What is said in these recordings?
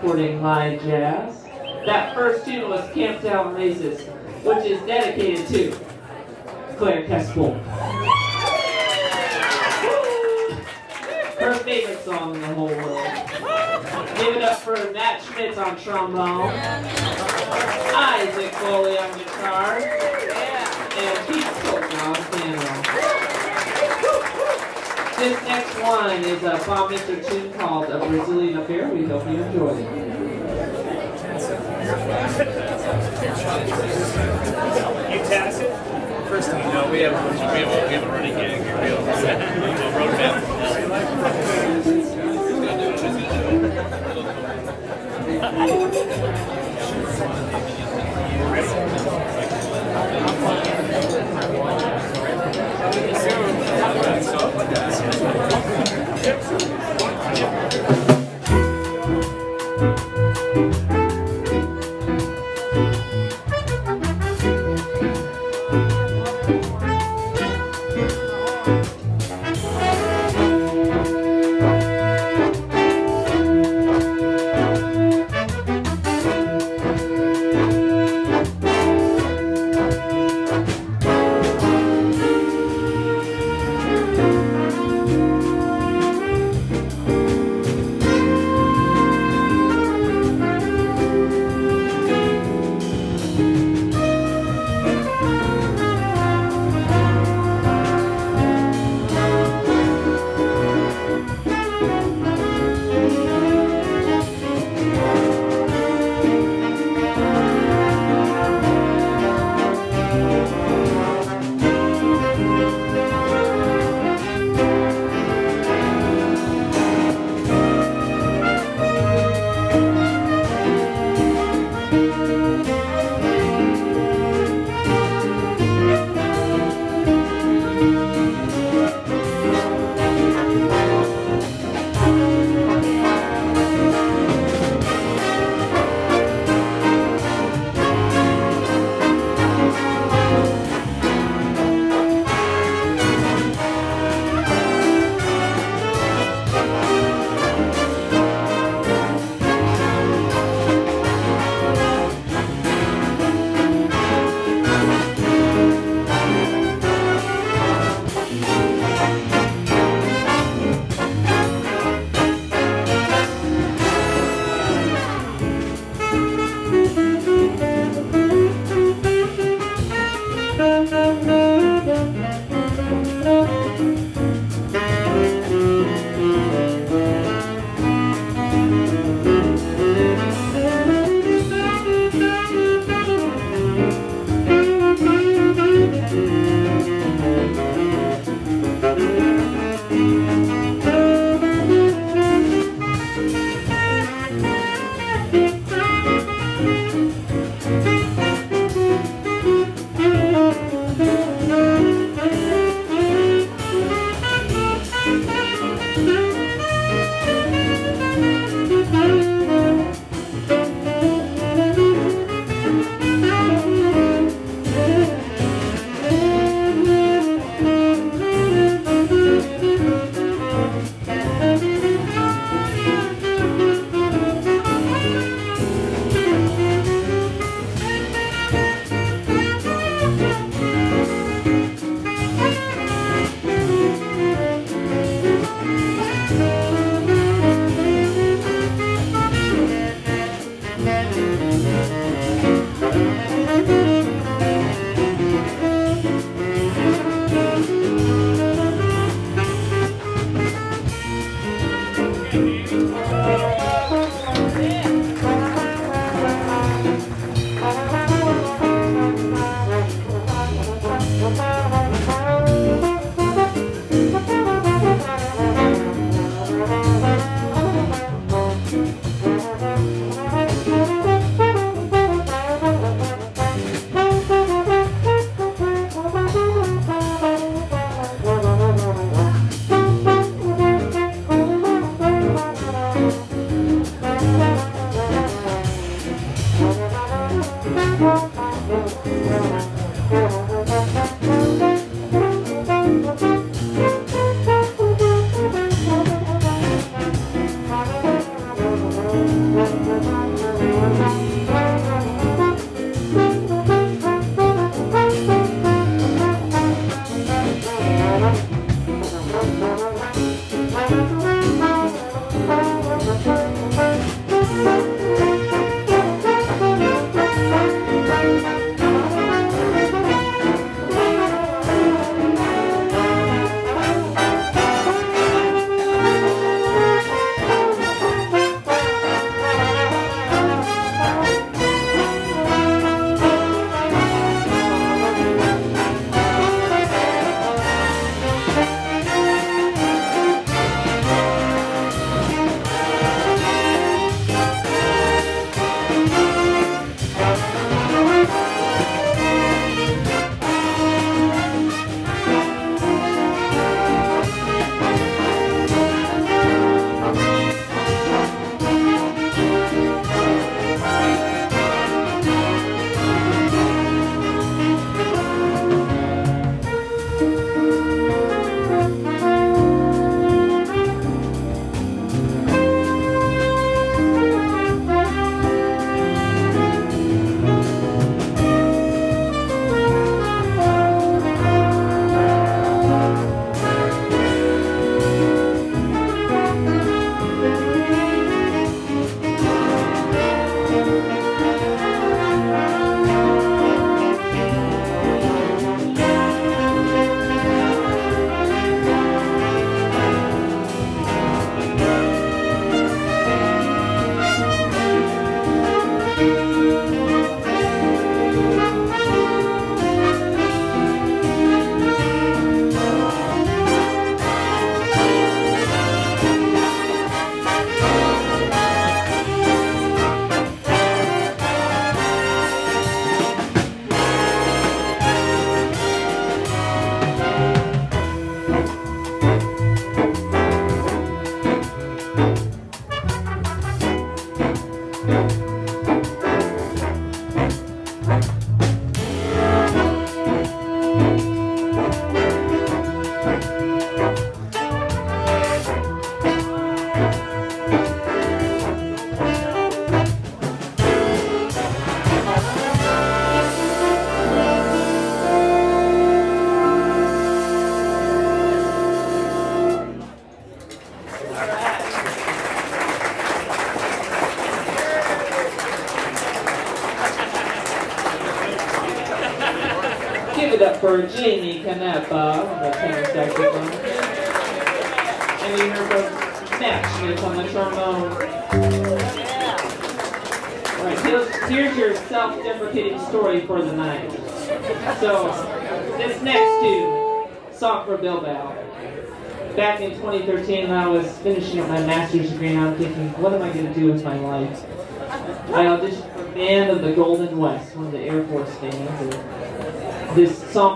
Supporting live jazz. That first tune was Camptown Races, which is dedicated to Claire Kespel. Her favorite song in the whole world. Give it up for Matt Schmitz on trombone, Isaac Foley on guitar, and Pete Cook on piano. This next one is a Bob Mintzer tune called A Brazilian Affair. We hope you enjoy it. You tax it? First time. No, we have, we have, a, we have a running gag here. We have a road map. Thank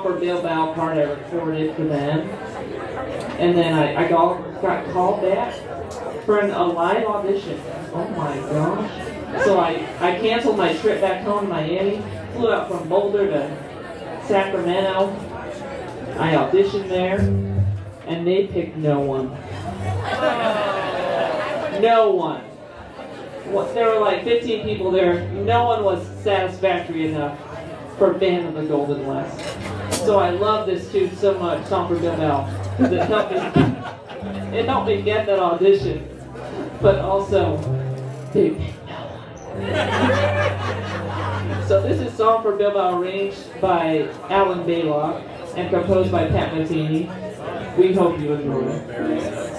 for Bilbao part I recorded for them. And then I, I got, got called back for an, a live audition. Oh my gosh. So I, I canceled my trip back home to Miami, flew out from Boulder to Sacramento. I auditioned there, and they picked no one. No one. There were like 15 people there. No one was satisfactory enough for Band of the Golden West. So I love this tune so much, Song for Bilbao, because it helped me. It helped me get that audition, but also one. so this is Song for Bilbao, arranged by Alan Baylock and composed by Pat Metheny. We hope you enjoy it.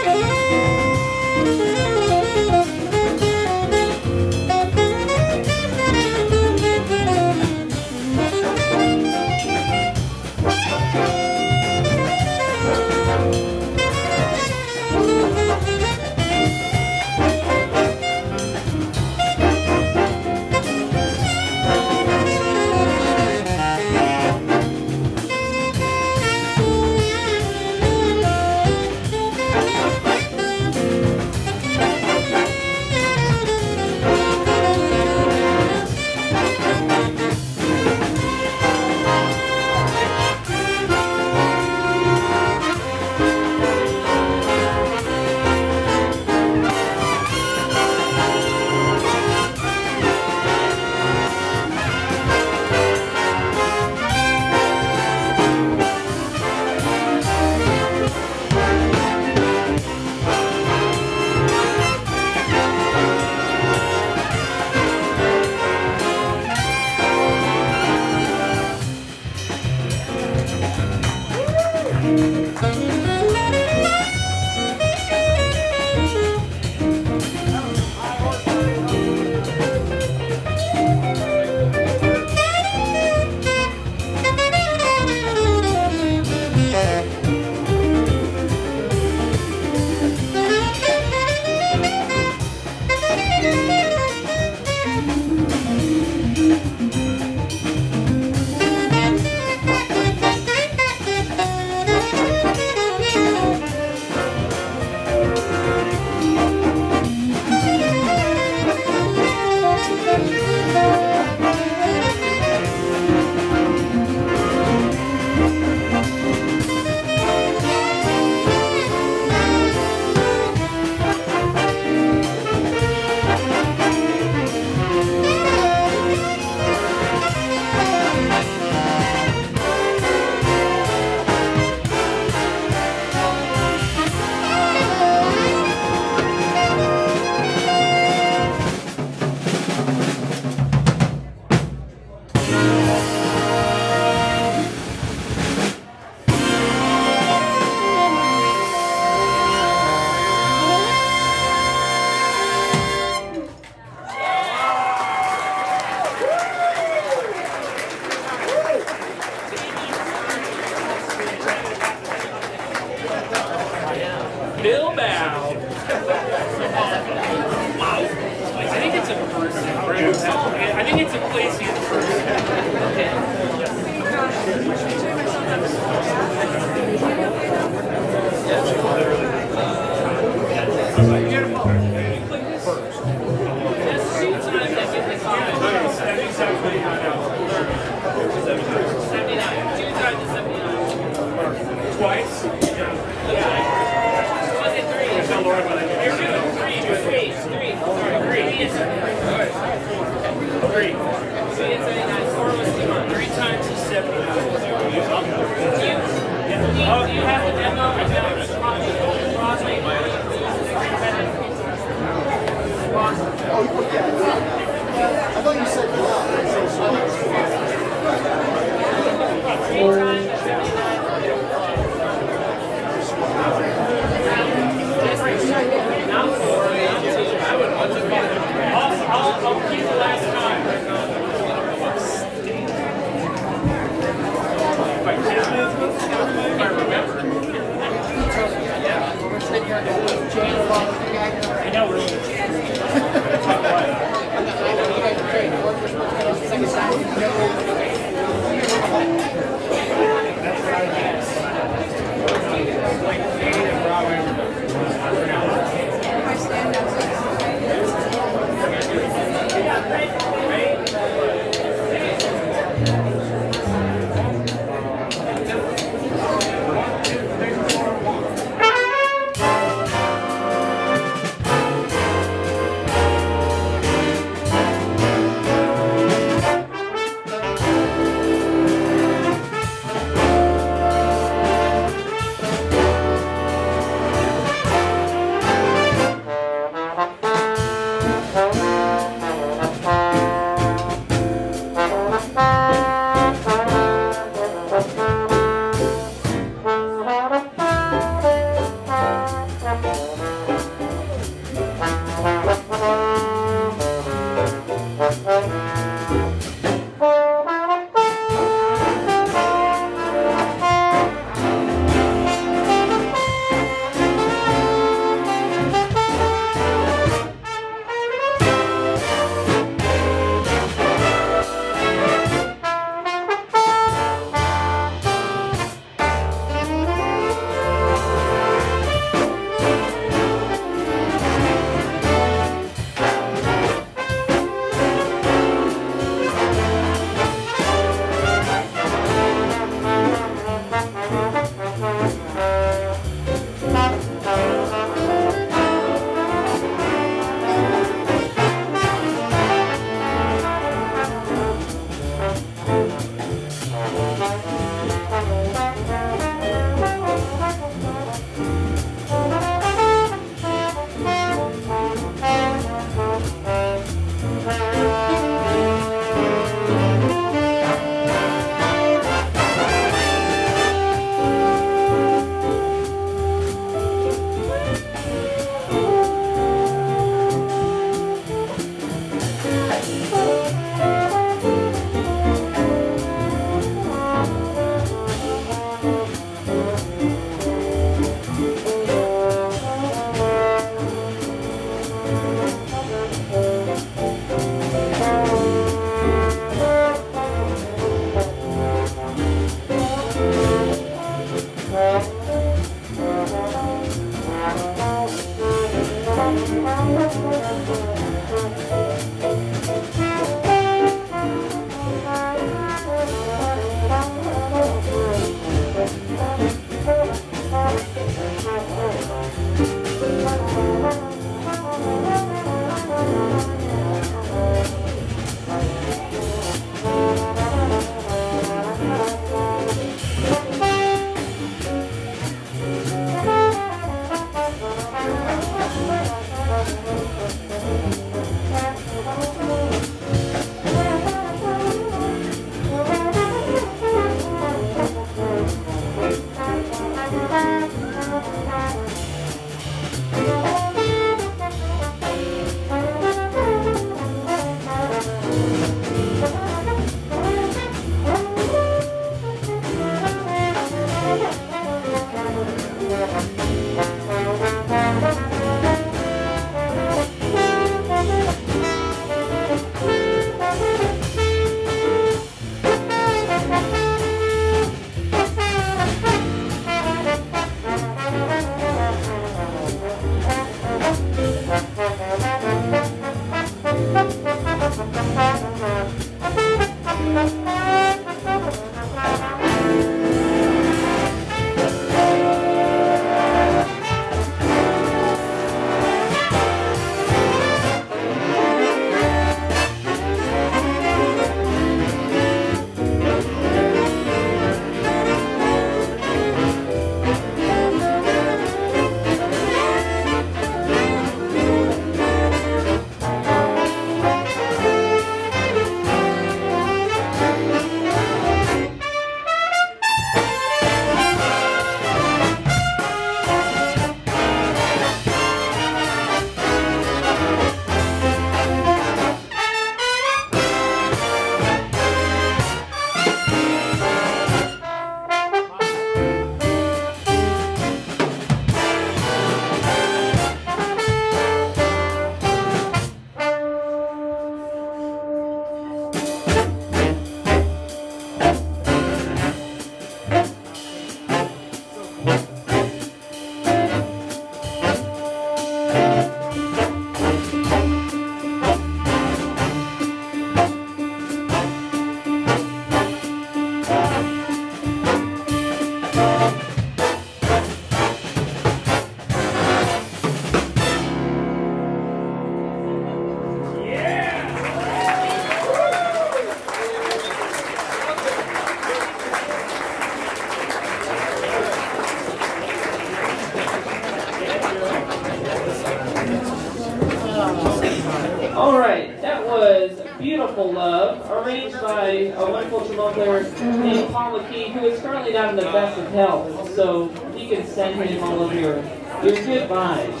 Wonderful Love, arranged by a wonderful trombone player named Paul McKee, who is currently not in the best of health, so he can send him all of your, your good vibes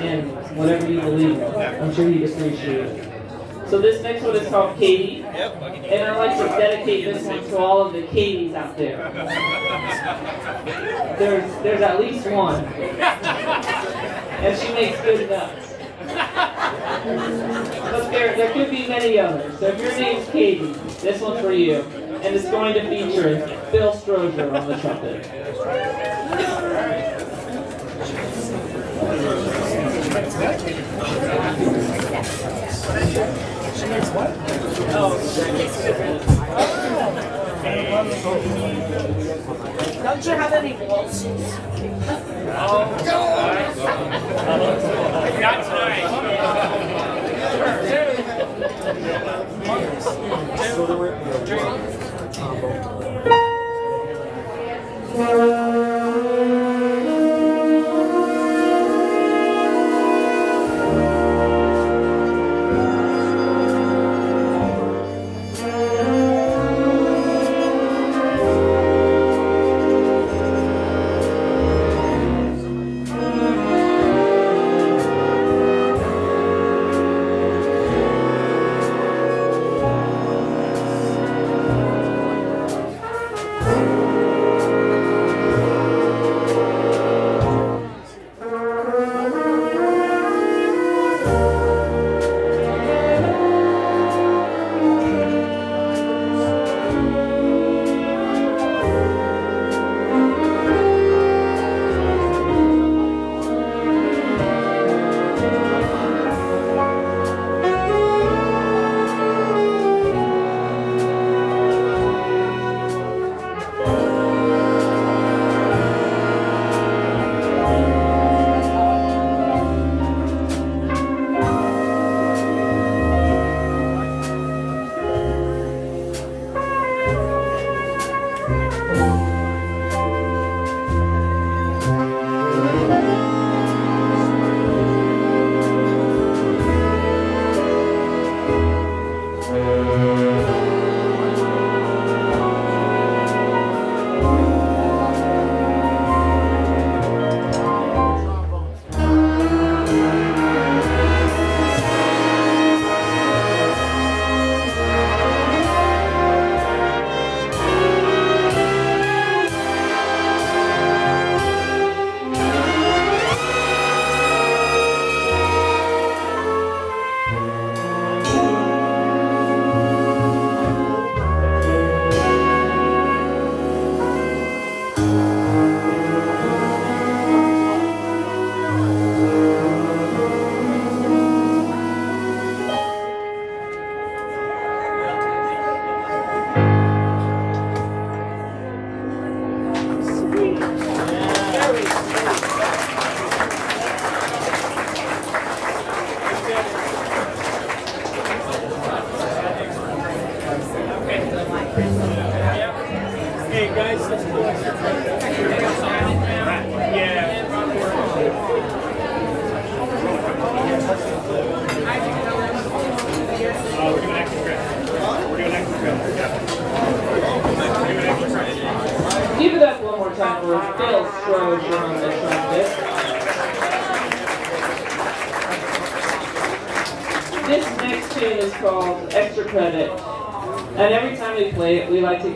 and whatever you believe in. I'm sure he'd appreciate it. So this next one is called Katie, and I'd like to dedicate this one to all of the Katies out there. There's, there's at least one, and she makes good nuts. But there, there could be many others. So if your name's Katie, this one's for you. And it's going to feature Phil Stroger on the trumpet. Don't you have any waltzes? Not tonight. Hey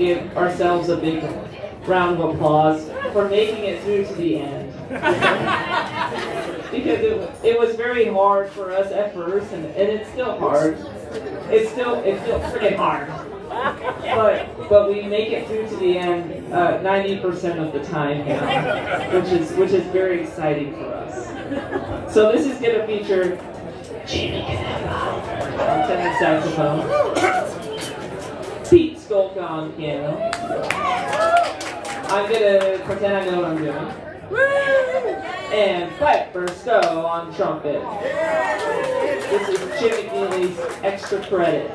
give ourselves a big round of applause for making it through to the end. because it, it was very hard for us at first, and, and it's still hard. It's still it's still pretty hard. But but we make it through to the end uh, 90% of the time now, which is which is very exciting for us. So this is gonna feature Jamie Caneva on tenor saxophone. Skolka on piano. I'm gonna pretend I know what I'm doing. And Piper Stowe on trumpet. This is Jimmy Neely's extra credit.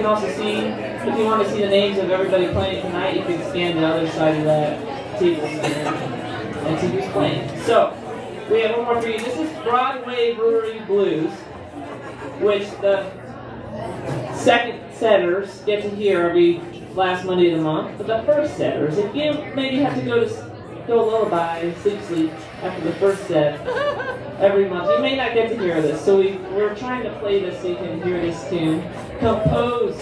Can also see, if you want to see the names of everybody playing tonight, you can scan the other side of that table and see who's playing. So, we have one more for you. This is Broadway Brewery Blues, which the second setters get to hear every last Monday of the month. But the first setters, if you maybe have to go to go lullaby, sleep, sleep after the first set every month, you may not get to hear this. So we we're trying to play this so you can hear this tune, composed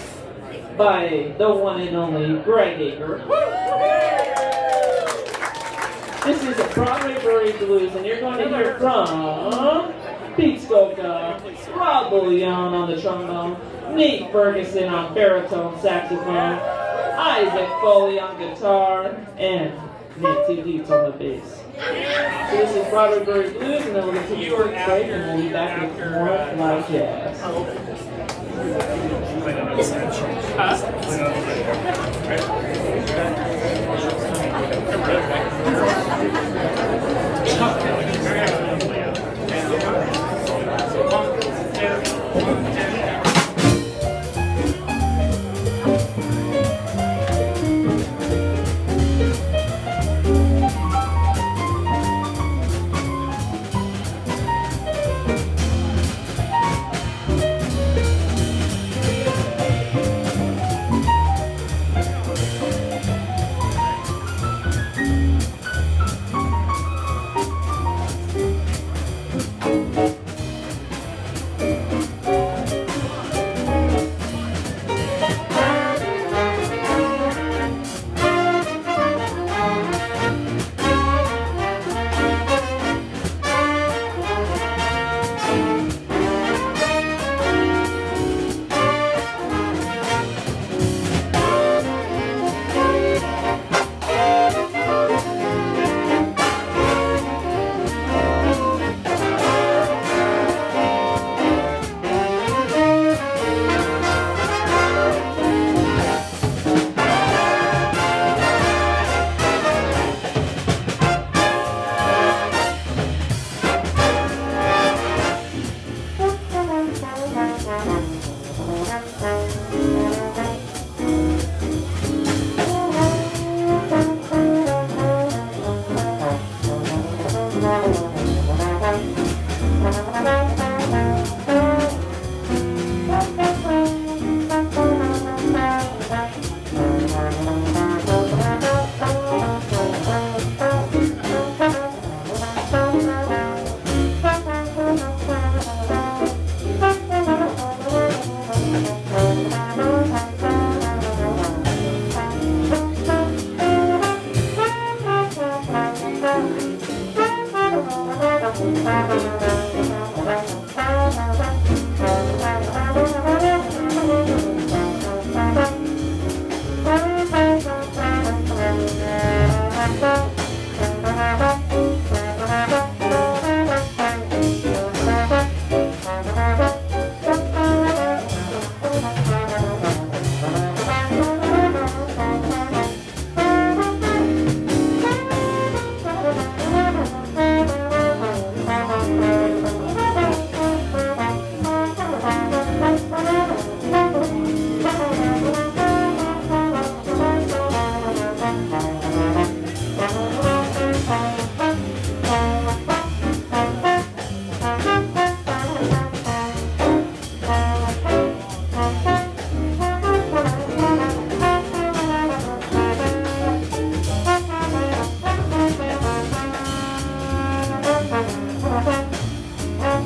by the one and only Greg Aker. This is a Broadway Brewery Blues, and you're going to hear from Pete Skoka, Rob Bouillon on the trombone, Nate Ferguson on baritone saxophone, Isaac Foley on guitar, and Nancy Dietz on the bass. So this is Broadway Brewery Blues, and then we're going to take a quick break, and we'll be back with more live jazz.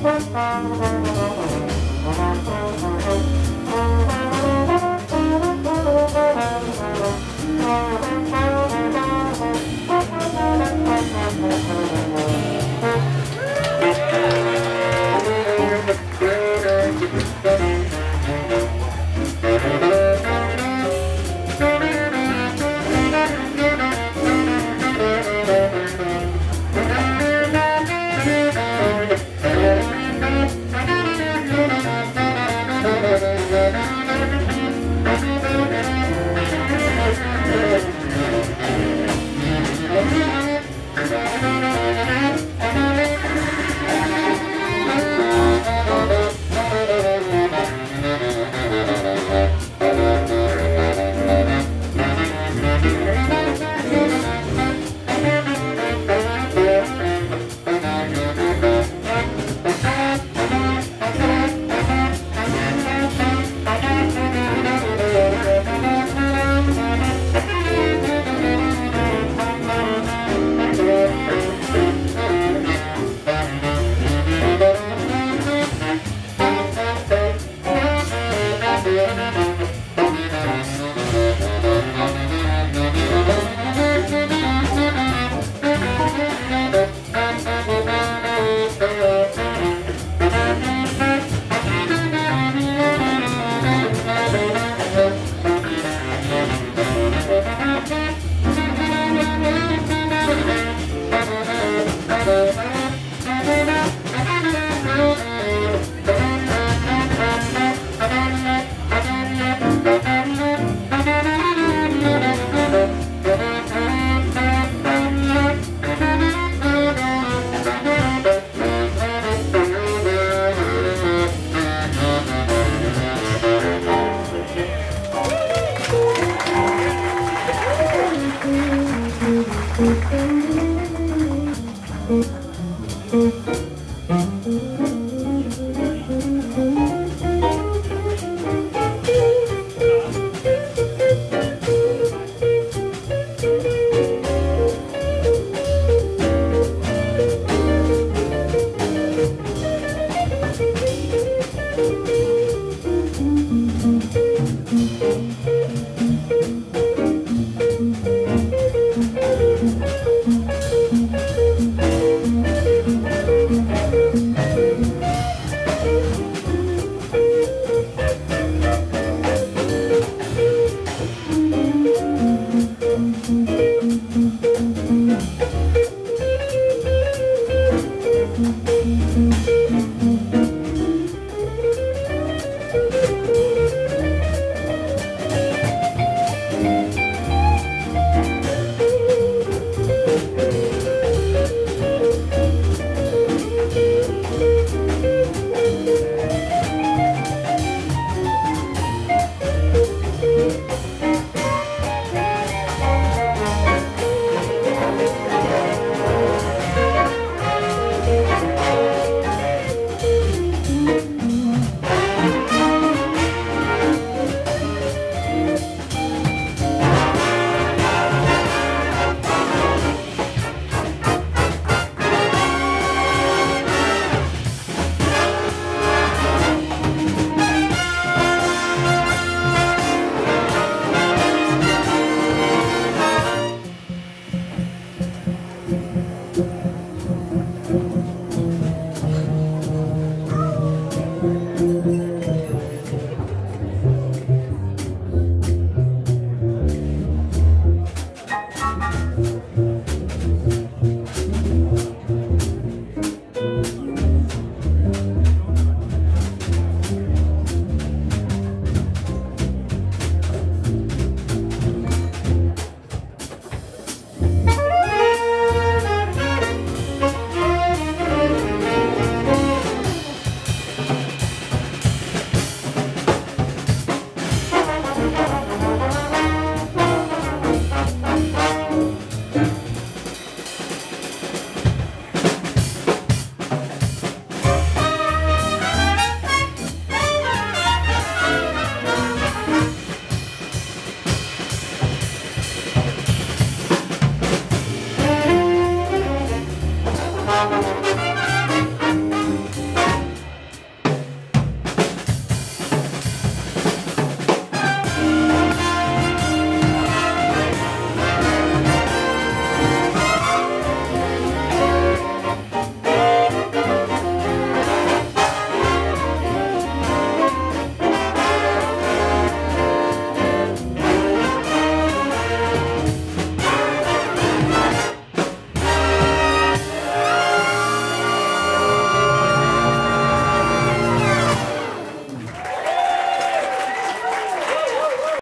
Thank you.